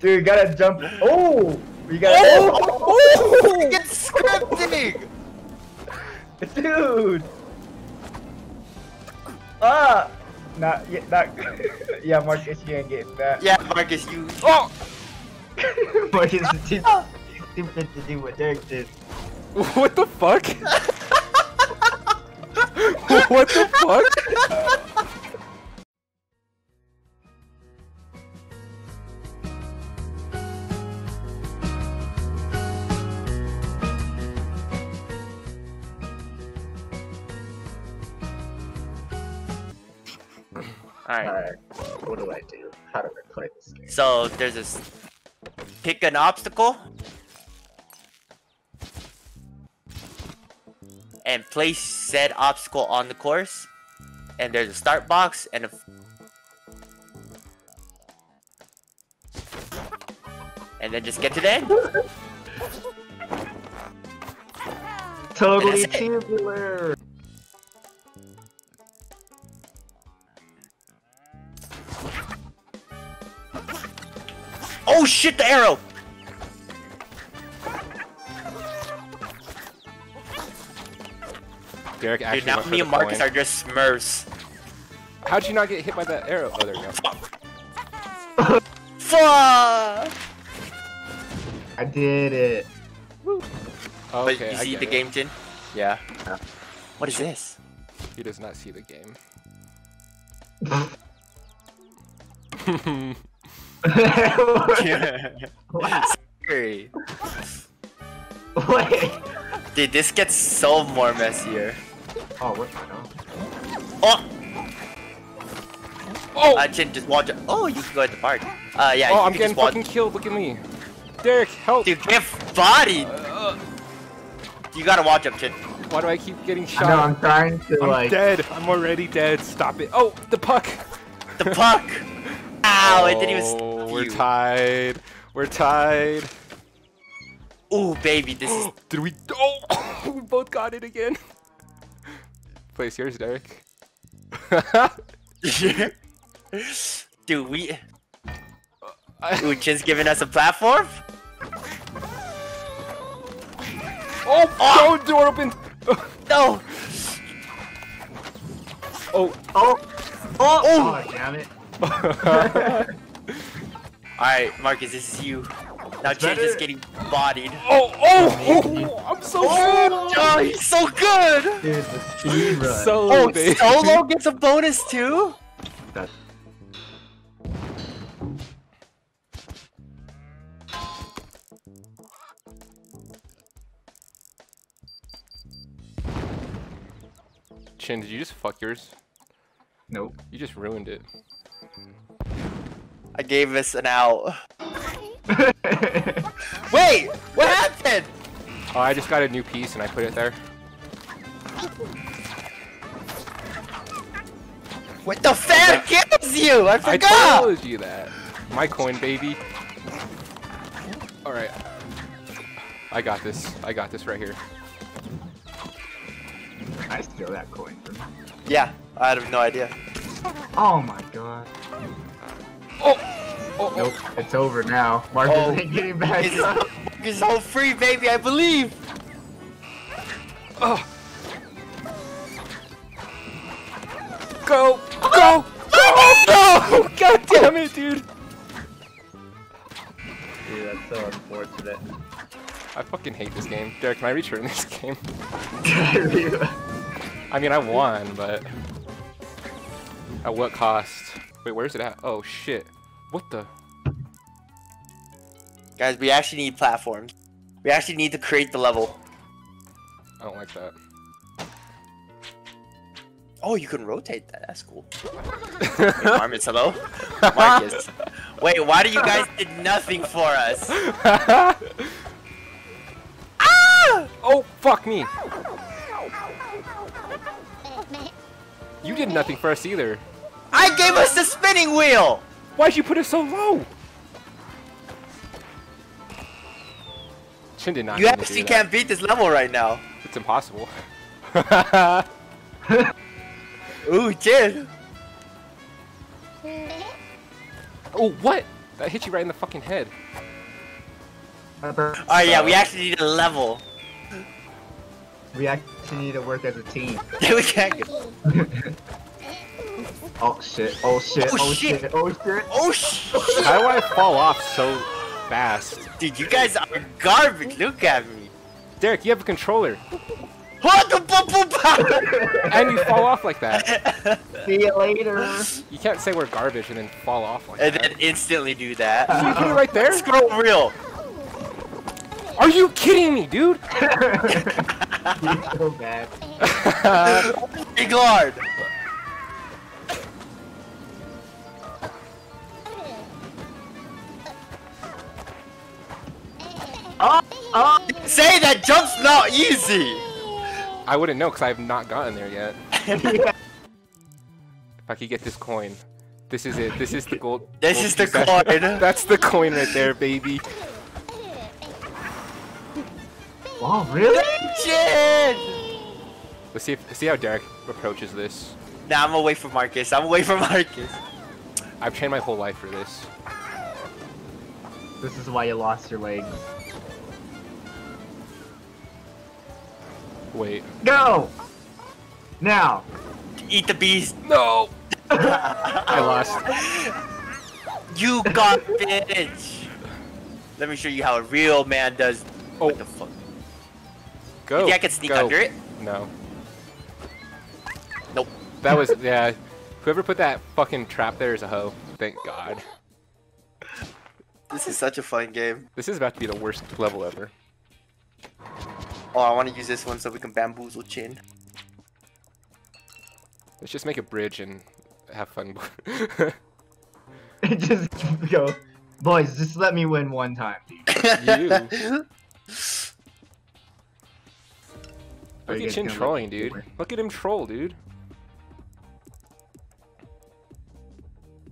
Dude, you gotta jump. Oh! You gotta. Oh! It's scripting! Dude! Ah! Not, yeah, not, yeah, Marcus, you ain't getting that. Yeah, Marcus, you. Oh! Marcus is too stupid to do what Derek did. What the fuck? what the fuck? Alright. What do I do? How do I play this game? So there's this. Pick an obstacle. And place said obstacle on the course. And there's a start box and a. And then just get to the end. Totally tubular! Oh shit, the arrow! Derek actually Dude, now me and Marcus coin. are just smurfs. How'd you not get hit by that arrow? Oh, there you go. Fuck! I did it. Oh, But okay, you see get the it. game, Jin? Yeah. Yeah. What is this? He does not see the game. what? Scary. Wait. Dude, this gets so more messier. Oh, what's going on? Oh! Oh! Uh, Jin, just watch it. Oh, you can go at the park. Uh, yeah, oh, you I'm can getting just watch. fucking killed. Look at me. Derek, help! Dude, get bodied! Uh, You gotta watch him, Jin. why do I keep getting shot? know, I'm trying to, I'm like... dead. I'm already dead. Stop it. Oh, the puck. The puck! Ow, it didn't even Oh, stop We're you. tied. We're tied. Ooh, baby, this is... Did we? Oh, we both got it again. Place yours, Derek. Dude, we... I- Ooh, Jin's giving us a platform? oh, ah! oh, door open. No! Oh, Oh! Oh! Oh, damn it. Alright, Marcus, this is you. Now It's Jin is getting bodied. oh, oh, oh, I'm so good. Oh, he's so good! Dude, the speed run. Solo, Oh, baby. Solo gets a bonus too? That's- Chin, did you just fuck yours? Nope. You just ruined it. I gave this an out. Wait! What happened? Oh, I just got a new piece and I put it there. What the fan kills you? I forgot! I told you that. My coin, baby. All right. I got this. I got this right here. I steal that coin from me. yeah, I have no idea. Oh my god. Oh, oh, Nope, it's over now. Marcus Oh. ain't getting back It's, up. it's all free, baby, I believe! oh. Go, go, go! No! God oh. damn it, dude! Dude, that's so unfortunate. I fucking hate this game. Derek, can I reach in this game? I mean, I won, but at what cost? Wait, where's it at? Oh shit! What the? Guys, we actually need platforms. We actually need to create the level. I don't like that. Oh, you can rotate that. That's cool. Marmons, hello? Marcus. Wait, why do you guys did nothing for us? Ah! oh fuck me! You did nothing for us either. I gave us the spinning wheel! Why'd you put it so low? Chin did not. You actually do can't beat this level right now. It's impossible. Ooh, Jin. oh what? That hit you right in the fucking head. Oh yeah, we actually need a level. We actually need to work as a team. we can't. Go. Oh shit, oh shit, Oh, oh, shit. shit. oh shit. Oh shit! How do I fall off so fast? Dude, you guys are garbage. Look at me. Derek, you have a controller, What the and you fall off like that. See you later. You can't say we're garbage and then fall off like and that. And then instantly do that. You put it right there? Scroll real. Are you kidding me, dude? You're so bad. Big guard. Say that jump's not easy. I wouldn't know because I have not gotten there yet. If I could get this coin. This is it. This is the gold. This gold is the piece coin. That's the coin right there, baby. Oh, really? Shit. Let's see if see how Derek approaches this. Nah, I'm away from Marcus. I'm away from Marcus. I've trained my whole life for this. This is why you lost your legs. Wait. Go! Now! Eat the beast. No. I lost. You got bitch. Let me show you how a real man does. Oh, What the fuck? go. Yeah, I can sneak go. under it. No. Nope. That was yeah. Whoever put that fucking trap there is a hoe. Thank God. This is such a fun game. This is about to be the worst level ever. Oh, I want to use this one so we can bamboozle Chin. Let's just make a bridge and have fun. just go. Boys, just let me win one time. You. Look at Chin trolling, dude. win? Look at him troll, dude.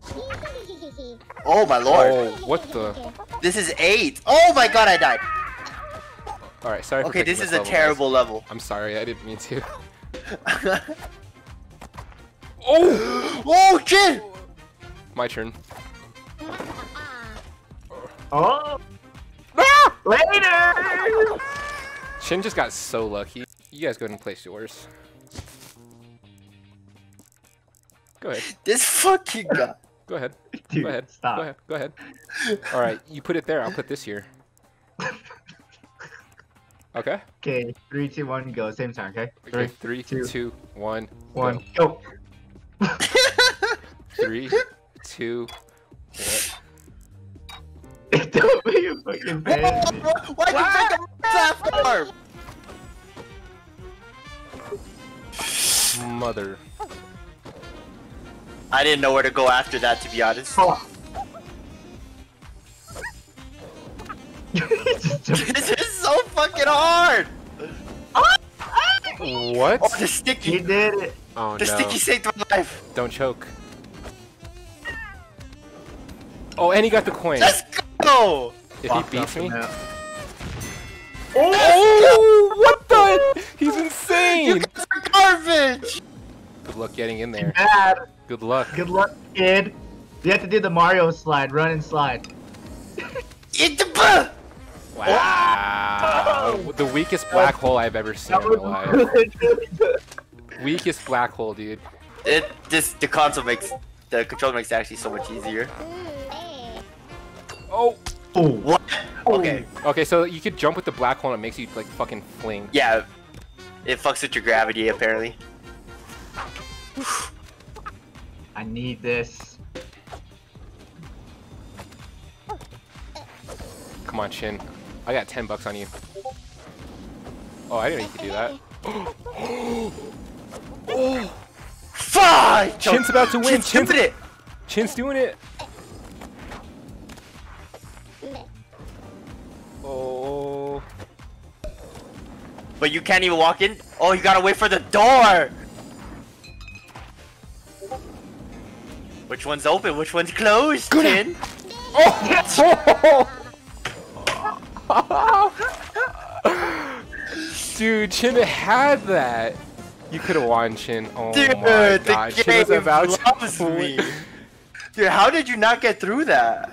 Oh my lord. Oh, what the? This is eight. Oh my god, I died. All right, sorry. Okay, picking this is a level, guys. terrible level. I'm sorry, I didn't mean to. Oh, oh, Chin! my turn. Oh! Ah! Later! Chin just got so lucky. You guys go ahead and place yours. Go ahead. This fucking guy. Go ahead. Dude, Go ahead. stop. Go ahead. Go ahead. All right, you put it there. I'll put this here. Okay. Okay, three, two, one, go. Same time, okay? Okay. Three, two, two, one, one, go. go. Three, two, one. Don't be a fucking fan. Why'd you break a platform? Mother. I didn't know where to go after that, to be honest. Oh. Fucking hard. Oh, what? Oh, the he did it. Oh The no. sticky saved my life. Don't choke. Oh, and he got the coin. Let's go. If Fucked he beats me. in that. Oh, oh what the? He's insane. You guys are garbage. Good luck getting in there. Bad. Good luck. Good luck, kid. You have to do the Mario slide, run and slide. Eat the buh. Wow. The weakest black hole I've ever seen in my life. really, really good. Weakest black hole, dude. It just the console makes the controller makes it actually so much easier. Oh. Oh, What? Okay. Okay, so you could jump with the black hole and it makes you like fucking fling. Yeah. It fucks with your gravity apparently. I need this. Come on, Chin. I got 10 bucks on you. Oh, I didn't know you could do that. oh, Fuck! Chin's about to win. Chin's Chin's, doing it. Chin's doing it. Oh. But you can't even walk in. Oh, you gotta wait for the door. Which one's open? Which one's closed? Good. Chin? Oh! Dude, Chin had that. You could have won, Chin. Oh Dude, my the god. Chin was about loves to me. Dude, how did you not get through that?